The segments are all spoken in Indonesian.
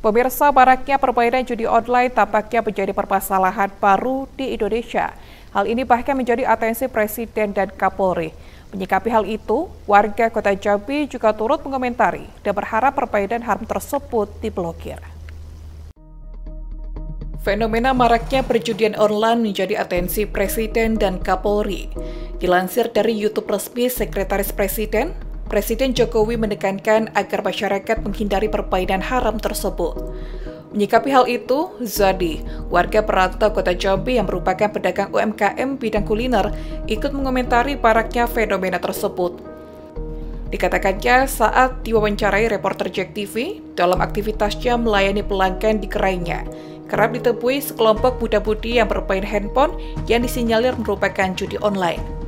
Pemirsa, maraknya permainan judi online tampaknya menjadi permasalahan baru di Indonesia. Hal ini bahkan menjadi atensi Presiden dan Kapolri. Menyikapi hal itu, warga kota Jambi juga turut mengomentari dan berharap permainan haram tersebut diblokir. Fenomena maraknya perjudian online menjadi atensi Presiden dan Kapolri. Dilansir dari YouTube resmi Sekretaris Presiden, Presiden Jokowi menekankan agar masyarakat menghindari permainan haram tersebut. Menyikapi hal itu, Zadi, warga perantau kota Jambi yang merupakan pedagang UMKM bidang kuliner, ikut mengomentari paraknya fenomena tersebut. Dikatakannya saat diwawancarai reporter Jack TV dalam aktivitasnya melayani pelanggan di kerainya, kerap ditemui sekelompok budak-budi yang bermain handphone yang disinyalir merupakan judi online.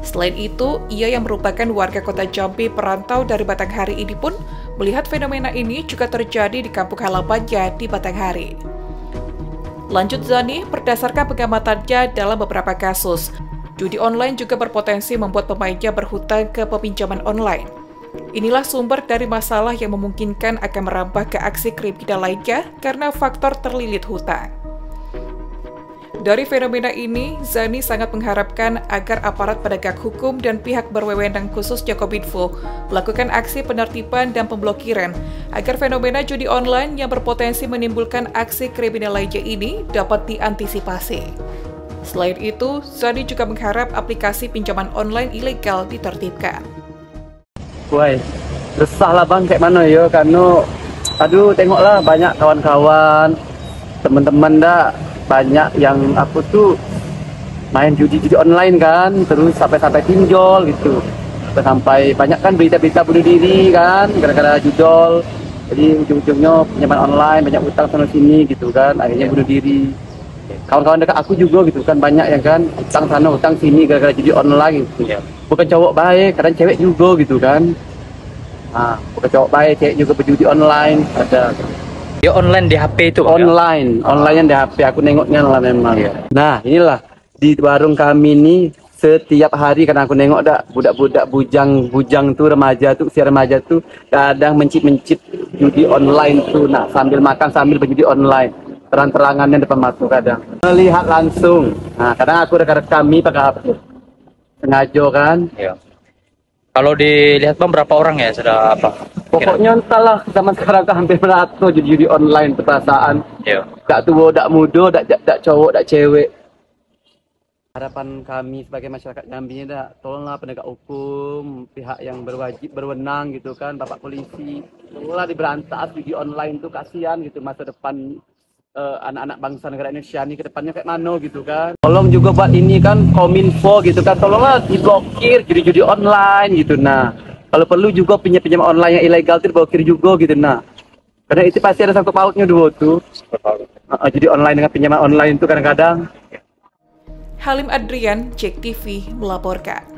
Selain itu, ia yang merupakan warga kota Jambi perantau dari Batanghari ini pun melihat fenomena ini juga terjadi di kampung halamannya di Batanghari. Lanjut Zani, berdasarkan pengamatannya dalam beberapa kasus, judi online juga berpotensi membuat pemainnya berhutang ke peminjaman online. Inilah sumber dari masalah yang memungkinkan akan merambah ke aksi kriminal lainnya karena faktor terlilit hutang. Dari fenomena ini, Zani sangat mengharapkan agar aparat penegak hukum dan pihak berwenang khusus Jakominfo melakukan aksi penertiban dan pemblokiran agar fenomena judi online yang berpotensi menimbulkan aksi kriminal lainnya ini dapat diantisipasi. Selain itu, Zani juga mengharap aplikasi pinjaman online ilegal ditertibkan. Woi, resah lah bang kayak mana ya karena aduh tengoklah banyak kawan-kawan teman-teman dah banyak yang aku tuh main judi-judi online kan terus sampai-sampai pinjol gitu. Sampai banyak kan berita-berita bunuh diri kan gara-gara judol. Jadi ujung-ujungnya pinjaman online banyak utang sana sini gitu kan akhirnya bunuh diri. Kawan-kawan dekat aku juga gitu kan banyak yang kan utang sana utang sini gara-gara judi online gitu. Ya. bukan cowok baik kadang cewek juga gitu kan. Nah bukan cowok baik cewek juga berjudi online ada Ya online di HP itu Online, ya? online. Di HP. Aku nengoknya lah memang. Ya. Nah inilah. Di warung kami ini setiap hari karena aku nengok dak. Budak-budak bujang bujang tuh remaja tuh si remaja tuh kadang mencit-mencit judi online tuh nah sambil makan sambil berjudi online. Terang-terangannya depan mata kadang. Melihat langsung. Nah kadang aku rekan kami pakai HP sengaja kan? Ya. kalau dilihat bang berapa orang ya? Sudah apa Pokoknya entahlah zaman sekarang kan hampir merata judi-judi online perasaan. Iya. Tak tua, tak muda, tak tak cowok, tak cewek. Harapan kami sebagai masyarakat Jambi ini dah tolonglah penegak hukum, pihak yang berwajib berwenang gitu kan, Bapak polisi, tolonglah diberantas judi online tuh kasihan gitu masa depan eh, anak-anak uh, bangsa negara Indonesia ini ke depannya kayak mana gitu kan. Tolong juga buat ini kan Kominfo gitu kan, tolonglah diblokir judi-judi online gitu nah kalau perlu juga pinjam-pinjam online yang ilegal itu juga gitu nah. Karena itu pasti ada sangkut pautnya dua tuh. Uh, jadi online dengan pinjaman online itu kadang-kadang. Halim Adrian, Cek TV melaporkan.